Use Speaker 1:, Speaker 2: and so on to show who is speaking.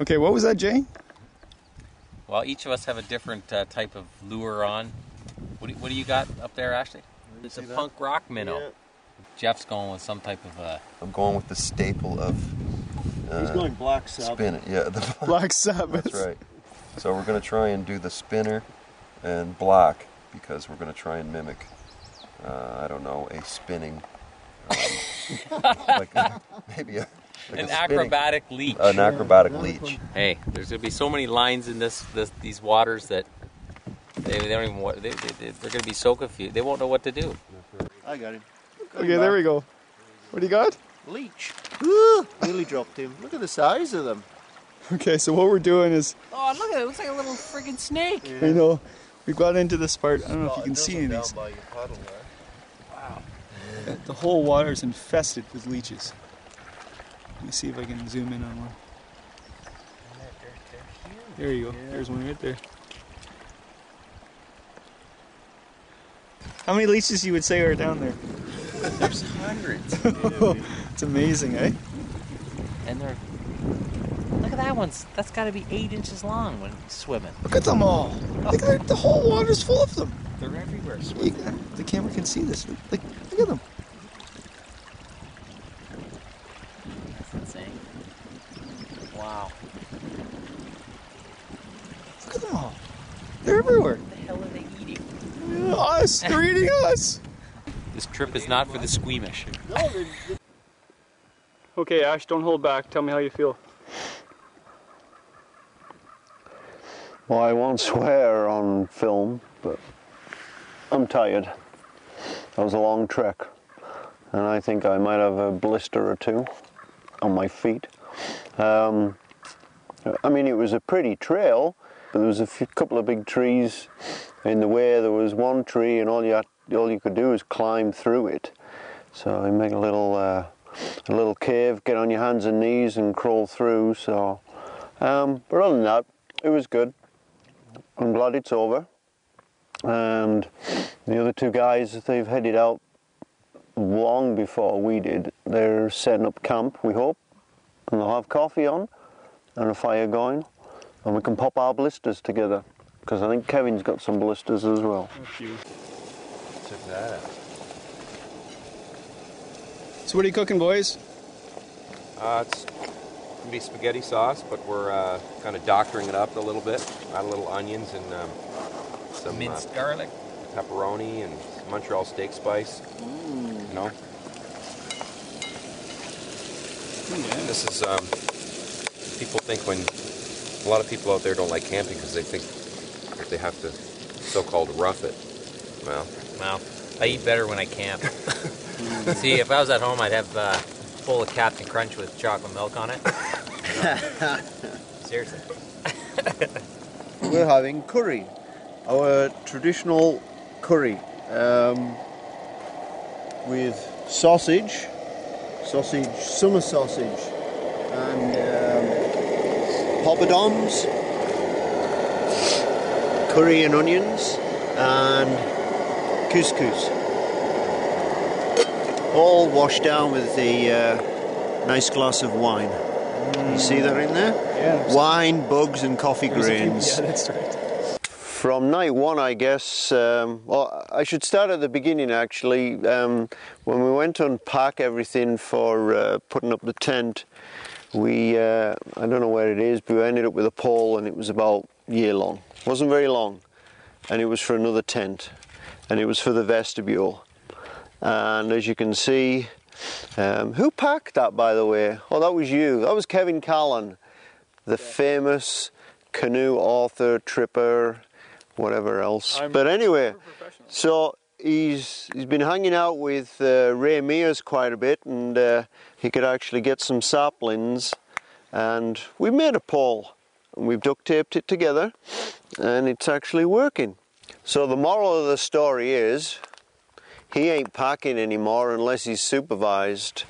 Speaker 1: Okay, what was that, Jay?
Speaker 2: Well, each of us have a different uh, type of lure on. What do, what do you got up there, Ashley? It's a punk rock minnow. Jeff's going with some type of uh,
Speaker 3: I'm going with the staple of
Speaker 4: He's
Speaker 3: uh,
Speaker 4: going black Sabbath.
Speaker 3: spin it. Yeah, the,
Speaker 1: Black Sabbath.
Speaker 3: that's right. So we're gonna try and do the spinner and block because we're gonna try and mimic. Uh, I don't know a spinning, um, like maybe a like
Speaker 2: an acrobatic leech.
Speaker 3: an acrobatic leech.
Speaker 2: hey, there's gonna be so many lines in this, this these waters that they, they don't even wa- they, they, they, they're gonna be so confused. They won't know what to do.
Speaker 4: I got him.
Speaker 1: Okay, there we go. What do you got?
Speaker 4: Leech. Ooh, nearly dropped him. Look at the size of them.
Speaker 1: Okay, so what we're doing is,
Speaker 2: Oh, look at it! It looks like a little friggin' snake.
Speaker 1: I know, we've got into this part. I don't know if you oh, can see any of these. Wow. The whole water is infested with leeches. Let me see if I can zoom in on one. There you go. There's one right there. How many leeches you would say are down there?
Speaker 2: There's hundreds,
Speaker 1: It's amazing, eh?
Speaker 2: and they're look at that one. That's got to be eight inches long when swimming.
Speaker 1: Look at them all. Look at the whole water's full of them.
Speaker 2: They're everywhere.
Speaker 1: You- the camera can see this. Look, look at them.
Speaker 2: That's insane. Wow.
Speaker 1: Look at them all. They're everywhere.
Speaker 2: What the hell are they eating?
Speaker 1: Yeah, us. They're eating us.
Speaker 2: This trip is not for the squeamish.
Speaker 1: Okay, Ash, don't hold back. Tell me how you feel.
Speaker 4: Well, I won't swear on film, but I'm tired. That was a long trek, and I think I might have a blister or two on my feet. Um, I mean, it was a pretty trail, but there was a few, couple of big trees in the way. There was one tree, and all you had, all you could do was climb through it. So you make a little uh, a little cave, get on your hands and knees, and crawl through. So, um, but other than that, it was good. I'm glad it's over. And the other two guys, they've headed out long before we did. They're setting up camp, we hope, and they'll have coffee on and a fire going, and we can pop our blisters together. Because I think Kevin's got some blisters as well.
Speaker 3: Check that out.
Speaker 1: So what are you cooking, boys?
Speaker 5: Uh, it's gonna be spaghetti sauce, but we're uh, kind of doctoring it up a little bit. Add a little onions and um, some uh,
Speaker 2: Minced garlic.
Speaker 5: Pepperoni and Montreal steak spice. You know, this is um, people think when a lot of people out there don't like camping because they think that they have to so-called rough it. Well,
Speaker 2: Wow. I eat better when I camp. See, if I was at home, I'd have uh, a bowl of Captain Crunch with chocolate milk on it. Seriously.
Speaker 4: We're having curry, our traditional curry, um, with sausage, sausage, summer sausage, and um, poppadoms, curry and onions, and couscous. All washed down with the uh, nice glass of wine. You see that in there?
Speaker 1: Yeah.
Speaker 4: Wine, bugs, and coffee
Speaker 1: There's
Speaker 4: grains.
Speaker 1: Yeah, that's right.
Speaker 4: From night one, I guess. Um, well, I should start at the beginning actually. Um, when we went to unpack everything for uh, putting up the tent, we uh, I don't know where it is, but we ended up with a pole, and it was about year long. It wasn't very long, and it was for another tent, and it was for the vestibule. And as you can see, um, who packed that, by the way? Oh, that was you. That was Kevin Callan, the famous canoe author, tripper, whatever else.
Speaker 1: I'm
Speaker 4: but anyway, so he's he's been hanging out with uh, Ray Mears quite a bit, and uh, he could actually get some saplings, and we made a pole, and we've duct taped it together, and it's actually working. So the moral of the story is. He ain't packing anymore unless he's supervised.